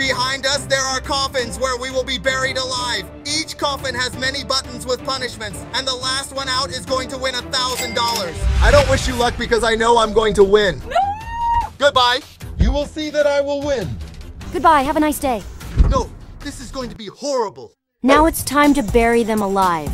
Behind us, there are coffins where we will be buried alive. Each coffin has many buttons with punishments, and the last one out is going to win a $1,000. I don't wish you luck because I know I'm going to win. No! Goodbye. You will see that I will win. Goodbye, have a nice day. No, this is going to be horrible. Now it's time to bury them alive.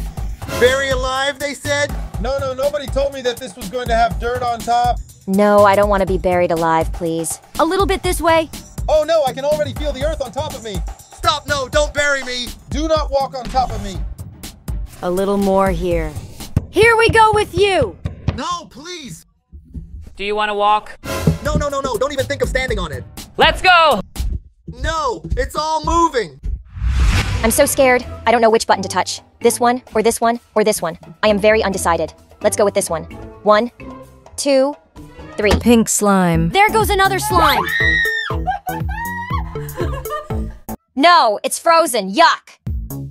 Bury alive, they said? No, no, nobody told me that this was going to have dirt on top. No, I don't want to be buried alive, please. A little bit this way. Oh no, I can already feel the earth on top of me. Stop, no, don't bury me. Do not walk on top of me. A little more here. Here we go with you! No, please. Do you want to walk? No, no, no, no, don't even think of standing on it. Let's go! No, it's all moving. I'm so scared. I don't know which button to touch. This one, or this one, or this one. I am very undecided. Let's go with this one. One, two, three. Pink slime. There goes another slime! No, it's frozen. Yuck!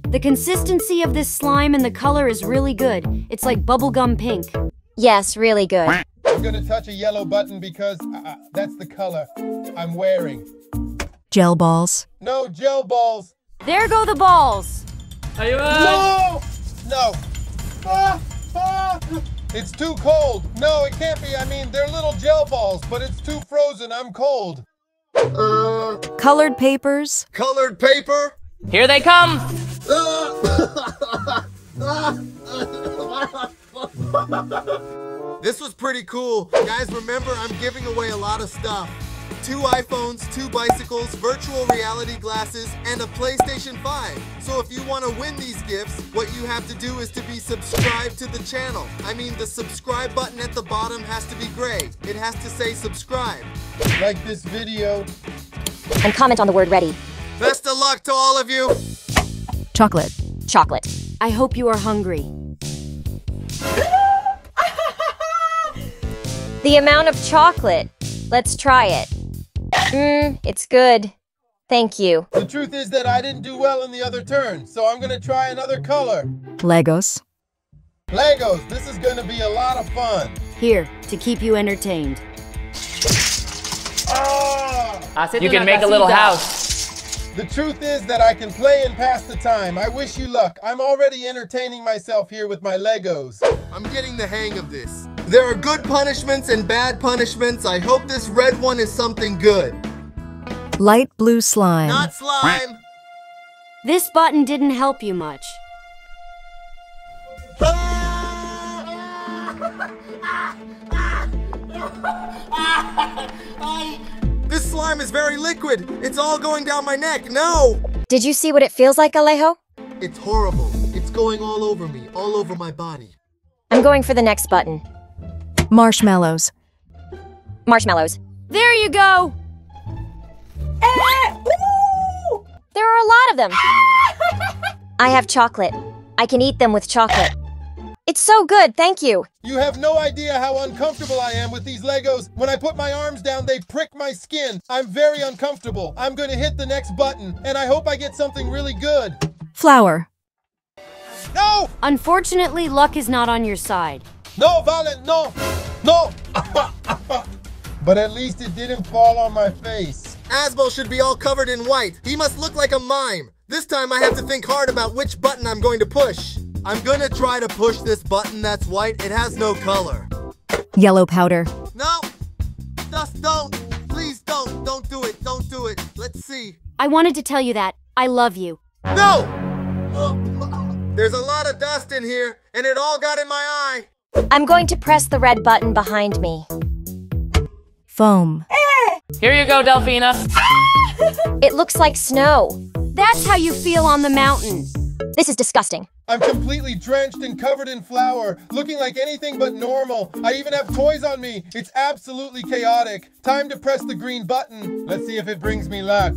The consistency of this slime and the color is really good. It's like bubblegum pink. Yes, really good. I'm gonna touch a yellow button because uh, that's the color I'm wearing. Gel balls. No gel balls. There go the balls! No! No. Ah, ah. It's too cold. No, it can't be. I mean, they're little gel balls, but it's too frozen. I'm cold. Uh, Colored papers. colored paper? Here they come! This was pretty cool. Guys, remember, I'm giving away a lot of stuff. Two iPhones, two bicycles, virtual reality glasses, and a PlayStation 5. So if you want to win these gifts, what you have to do is to be subscribed to the channel. I mean, the subscribe button at the bottom has to be gray. It has to say subscribe. Like this video. And comment on the word ready. Best of luck to all of you. Chocolate. Chocolate. I hope you are hungry. The amount of chocolate. Let's try it. Mmm, it's good. Thank you. The truth is that I didn't do well in the other turn, so I'm gonna try another color. Legos. Legos, this is gonna be a lot of fun. Here, to keep you entertained. Ah! You can make a little house. The truth is that I can play and pass the time. I wish you luck. I'm already entertaining myself here with my Legos. I'm getting the hang of this. There are good punishments and bad punishments. I hope this red one is something good. Light blue slime. Not slime. This button didn't help you much. This slime is very liquid. It's all going down my neck. No! Did you see what it feels like, Alejo? It's horrible. It's going all over me, all over my body. I'm going for the next button. Marshmallows. Marshmallows. There you go! Eh, there are a lot of them. I have chocolate. I can eat them with chocolate. It's so good, thank you. You have no idea how uncomfortable I am with these Legos. When I put my arms down, they prick my skin. I'm very uncomfortable. I'm going to hit the next button, and I hope I get something really good. Flower. No! Unfortunately, luck is not on your side. No, Valen, no! No! but at least it didn't fall on my face. Asbo should be all covered in white. He must look like a mime. This time I have to think hard about which button I'm going to push. I'm gonna try to push this button that's white. It has no color. Yellow powder. No! Just don't! Please don't! Don't do it! Don't do it! Let's see. I wanted to tell you that. I love you. No! There's a lot of dust in here, and it all got in my eye. I'm going to press the red button behind me. Foam. Here you go, Delphina. It looks like snow. That's how you feel on the mountain. This is disgusting. I'm completely drenched and covered in flour, looking like anything but normal. I even have toys on me. It's absolutely chaotic. Time to press the green button. Let's see if it brings me luck.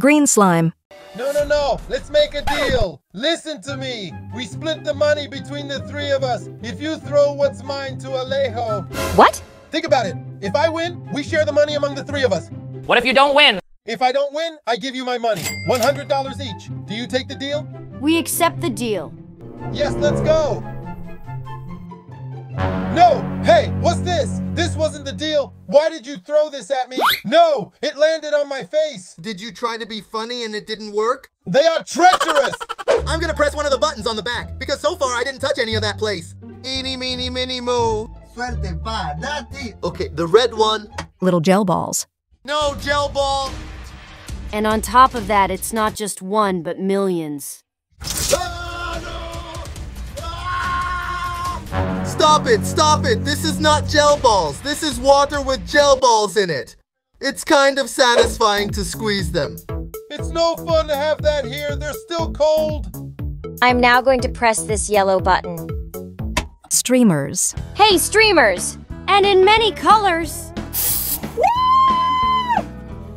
Green slime. No, no, no. Let's make a deal. Listen to me. We split the money between the three of us. If you throw what's mine to Alejo. What? Think about it. If I win, we share the money among the three of us. What if you don't win? If I don't win, I give you my money. $100 each. Do you take the deal? We accept the deal. Yes, let's go. No! Hey, what's this? This wasn't the deal. Why did you throw this at me? No! It landed on my face. Did you try to be funny and it didn't work? They are treacherous! I'm gonna press one of the buttons on the back because so far I didn't touch any of that place. Eeny, meeny, miny, mo. Suerte pa, dati. Okay, the red one. Little gel balls. No gel ball. And on top of that, it's not just one, but millions. Ah! Stop it, stop it. This is not gel balls. This is water with gel balls in it. It's kind of satisfying to squeeze them. It's no fun to have that here. They're still cold. I'm now going to press this yellow button. Streamers. Hey, streamers! And in many colors.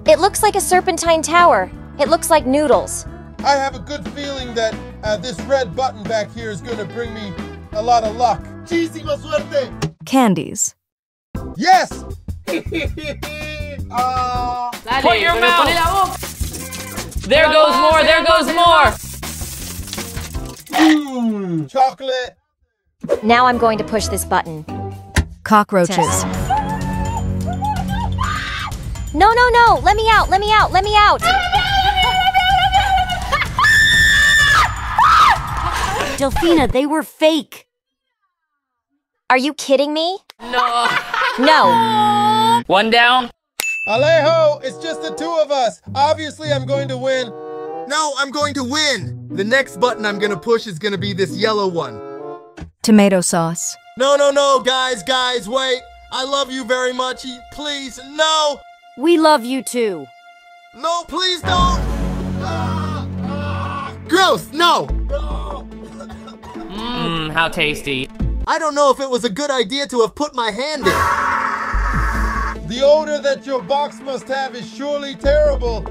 It looks like a serpentine tower. It looks like noodles. I have a good feeling that uh, this red button back here is going to bring me a lot of luck. Muchísima suerte. Candies. Yes! Ah, Dale, Put your mouth. ponle la boca. There goes more, there goes more. Chocolate. Now I'm going to push this button. Cockroaches. No, no, no! Let me out! Let me out! Let me out! Delphina, they were fake. Are you kidding me? No. No. One down. Alejo, it's just the two of us. Obviously, I'm going to win. No, I'm going to win. The next button I'm gonna push is gonna be this yellow one. Tomato sauce. No, no, no, guys, guys, wait. I love you very much. Please, no, We love you too. no, please don't. Gross, no. Mmm, how tasty. I don't know if it was a good idea to have put my hand in. The odor that your box must have is surely terrible.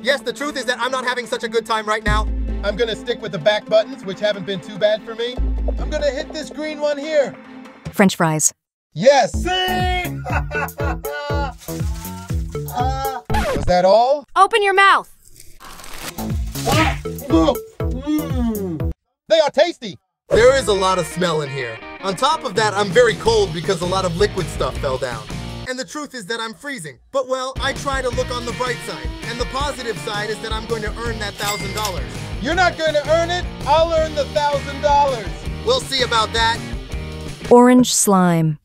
Yes, the truth is that I'm not having such a good time right now. I'm gonna stick with the back buttons, which haven't been too bad for me. I'm gonna hit this green one here. French fries. Yes! ah, Was that all? Open your mouth. They are tasty. There is a lot of smell in here. On top of that, I'm very cold because a lot of liquid stuff fell down. And the truth is that I'm freezing. But well, I try to look on the bright side. And the positive side is that I'm going to earn that thousand dollars. You're not gonna earn it. I'll earn the thousand dollars. We'll see about that. Orange slime.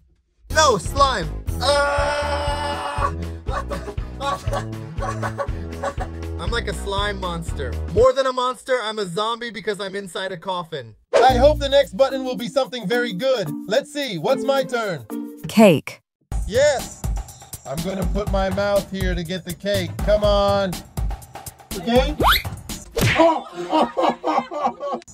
No, slime. Ah! I'm like a slime monster. More than a monster, I'm a zombie because I'm inside a coffin. I hope the next button will be something very good. Let's see. What's my turn? Cake. Yes. I'm gonna put my mouth here to get the cake. Come on. okay.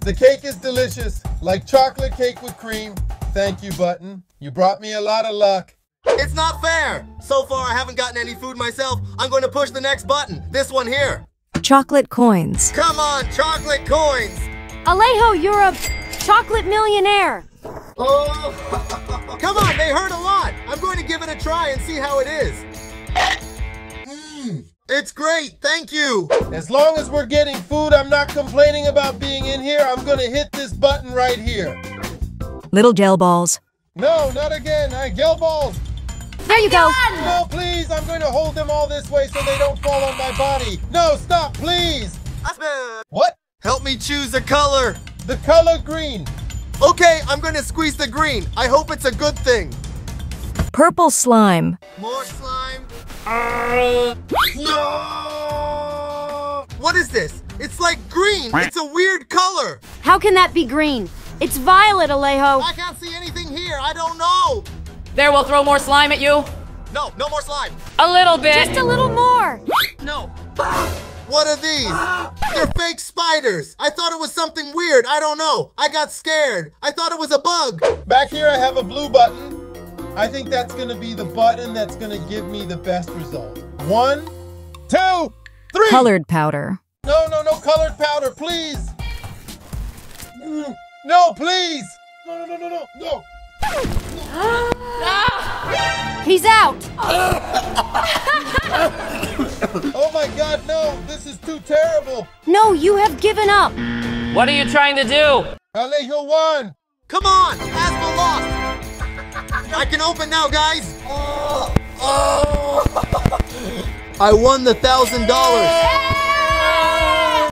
The cake is delicious, like chocolate cake with cream. Thank you, Button. You brought me a lot of luck. It's not fair! So far, I haven't gotten any food myself. I'm going to push the next button. This one here. Chocolate coins. Come on, chocolate coins! Alejo, you're a chocolate millionaire. Oh, Come on, they hurt a lot. I'm going to give it a try and see how it is. mm, It's great, thank you. As long as we're getting food, I'm not complaining about being in here. I'm gonna hit this button right here. Little gel balls. No, not again. I gel balls. There you go. No, please. I'm going to hold them all this way so they don't fall on my body. No, stop, please. What? Help me choose a color. The color green. Okay, I'm going to squeeze the green. I hope it's a good thing. Purple slime. More slime. Uh, no. What is this? It's like green. It's a weird color. How can that be green? It's violet, Alejo. I can't see anything here. I don't know. There, we'll throw more slime at you. No, no more slime. A little bit. Just a little more. no. What are these? They're fake spiders. I thought it was something weird. I don't know. I got scared. I thought it was a bug. Back here, I have a blue button. I think that's going to be the button that's going to give me the best result. One, two, three. Colored powder. No, no, no colored powder, please. Mm, No, please. No, no, no, no, no, no. He's out. Oh too terrible. No, you have given up. What are you trying to do? Alejo won. Come on. Asma lost. I can open now, guys. Oh, oh. I won the thousand dollars.